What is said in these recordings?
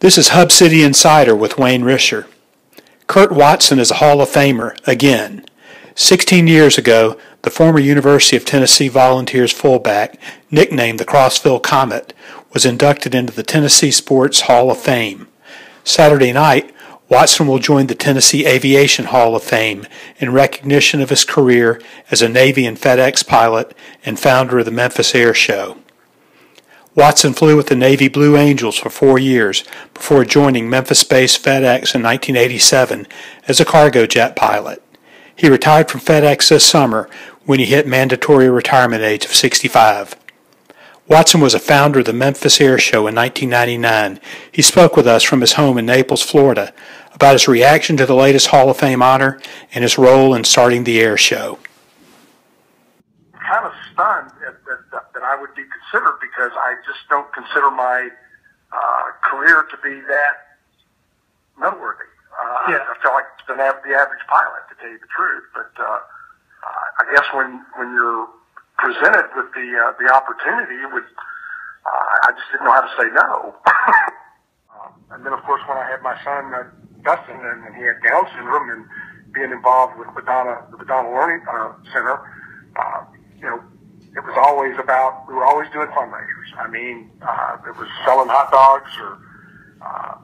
This is Hub City Insider with Wayne Risher. Curt Watson is a Hall of Famer again. 16 years ago, the former University of Tennessee Volunteers fullback, nicknamed the Crossville Comet, was inducted into the Tennessee Sports Hall of Fame. Saturday night, Watson will join the Tennessee Aviation Hall of Fame in recognition of his career as a Navy and FedEx pilot and founder of the Memphis Air Show. Watson flew with the Navy Blue Angels for four years before joining Memphis-based FedEx in 1987 as a cargo jet pilot. He retired from FedEx this summer when he hit mandatory retirement age of 65. Watson was a founder of the Memphis Air Show in 1999. He spoke with us from his home in Naples, Florida, about his reaction to the latest Hall of Fame honor and his role in starting the air show. Kind of stunned that I would be considered because I just don't consider my uh, career to be that noteworthy. Uh, yeah. I, feel like the, the average pilot, to tell you the truth. But uh, I guess when when you're presented with the uh, the opportunity, it would uh, I just didn't know how to say no. um, and then, of course, when I had my son uh, Dustin, and, and he had Down syndrome, and being involved with Madonna, the Madonna Learning uh, Center, it was always about, we were always doing fundraisers. I mean, uh, it was selling hot dogs or, uh,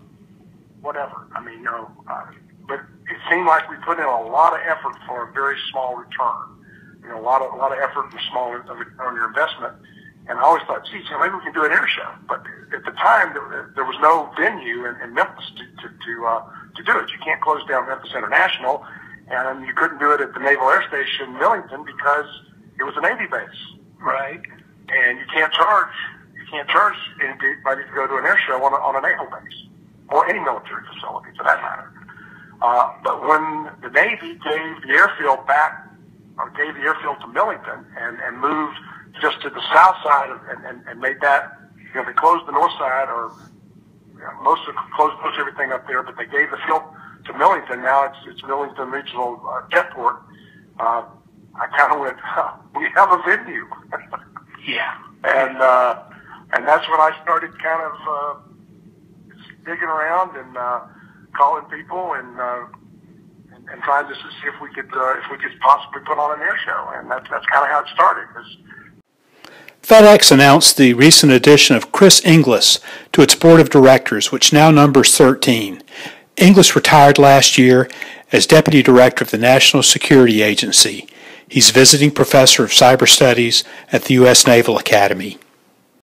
whatever. I mean, you know, uh, but it seemed like we put in a lot of effort for a very small return. You know, a lot of, a lot of effort and small on your investment. And I always thought, gee, so maybe we can do an air show. But at the time, there, there was no venue in, in Memphis to, to, to, uh, to do it. You can't close down Memphis International, and you couldn't do it at the Naval Air Station Millington because it was a Navy base. Right. And you can't charge, you can't charge anybody to go to an air show on a, on a naval base or any military facility for that matter. Uh, but when the Navy gave the airfield back, or gave the airfield to Millington and, and moved just to the south side of, and, and, and made that, you know, they closed the north side or you know, most of closed, closed everything up there, but they gave the field to Millington. Now it's, it's Millington Regional uh, Jetport. Uh, I kind of went, huh, we have a venue. Yeah. And, uh, and that's when I started kind of, uh, digging around and, uh, calling people and, uh, and, and trying to see if we could, uh, if we could possibly put on an air show. And that's, that's kind of how it started. Cause, FedEx announced the recent addition of Chris Inglis to its board of directors, which now numbers 13. Inglis retired last year as deputy director of the National Security Agency. He's visiting professor of cyber studies at the U.S. Naval Academy.